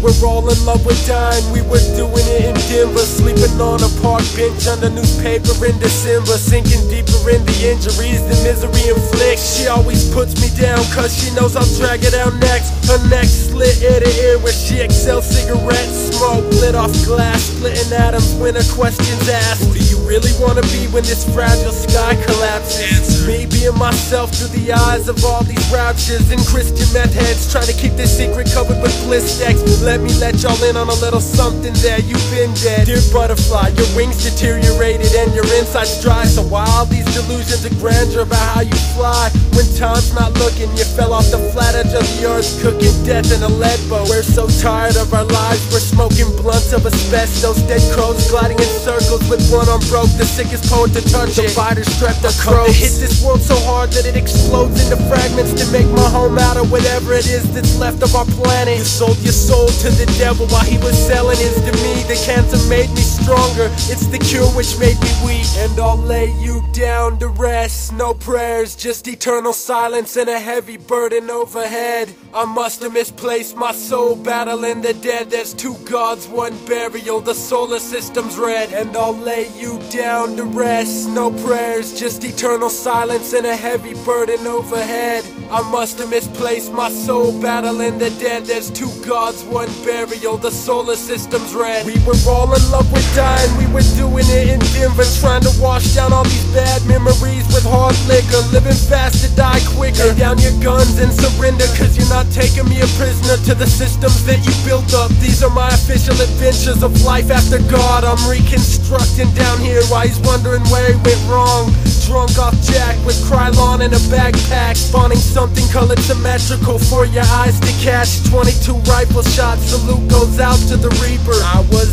were all in love with dying. We were doing it in Denver, sleeping on a park bench under newspaper in December, sinking deeper in the injuries the misery inflicts. She always puts me down, cause she knows I'll drag it out next. Her neck slit ear to ear where she excels cigarettes. Smoke lit off glass, splitting atoms when her questions asked. Who do you really wanna be when this fragile sky collapses? Answer. Me being myself through the eyes of all these raptures and Christian meth heads trying to keep this secret covered with bliss decks. Let me let y'all in on a little something there. You've been dead, dear butterfly. Your wings deteriorated and your insides dry. So why all these delusions of grandeur about how you fly? When time's not looking, you fell off the flat edge of the earth, cooking death in a lead boat. We're so tired of our lives, we're smoking blunts of asbestos. Dead crows gliding in circles with one arm broke. The sickest poet to touch a fighter strapped to crows. Hit this world so hard that it explodes into fragments to make my home out of whatever it is that's left of our planet. You sold your soul to the devil while he was selling his to me. The cancer made me stronger. It's the cure which made me weak. And I'll lay you down to rest. No prayers, just eternal silence and a heavy burden overhead. I must have misplaced my soul battling the dead. There's two gods, one burial. The solar system's red. And I'll lay you down to rest. No prayers, just eternal silence and a heavy burden overhead. I must have misplaced my soul battling the dead. There's two gods, one burial. The solar system's red. We were all in love with dying. We were doing it in Denver, trying to wash down all these bad memories with hard liquor. Living fast to die quicker. Lay down your guns and surrender, cause you're not taking me a prisoner to the systems that you built up. These are my official adventures of life after God. I'm reconstructing down here while he's wondering where he went wrong. Drunk off Jack with Krylon in a backpack, spawning something colored symmetrical for your eyes to catch. 22 rifle shots, salute goes out to the Reaper. I was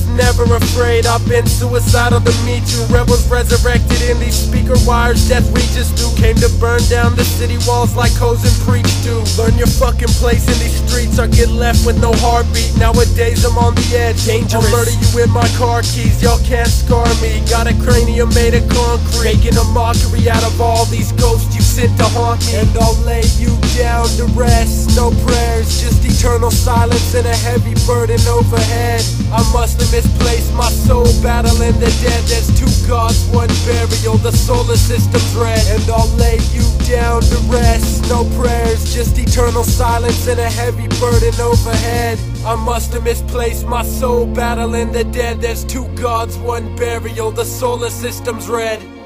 afraid, I've been suicidal to meet you. Rebels resurrected in these speaker wires, death reaches through. Came to burn down the city walls like hoes and preach do. Learn your fucking place in these streets or get left with no heartbeat. Nowadays I'm on the edge, dangerous. I'll murder you with my car keys, y'all can't scar me. Got a cranium made of concrete, making a mockery out of all these ghosts you sent to haunt me. And I'll lay you down to rest. No prayers, just eternal silence and a heavy burden overhead. I must have misplaced my soul battling the dead. There's two gods, one burial. The solar system's red. And I'll lay you down to rest. No prayers, just eternal silence and a heavy burden overhead. I must have misplaced my soul battling the dead. There's two gods, one burial. The solar system's red.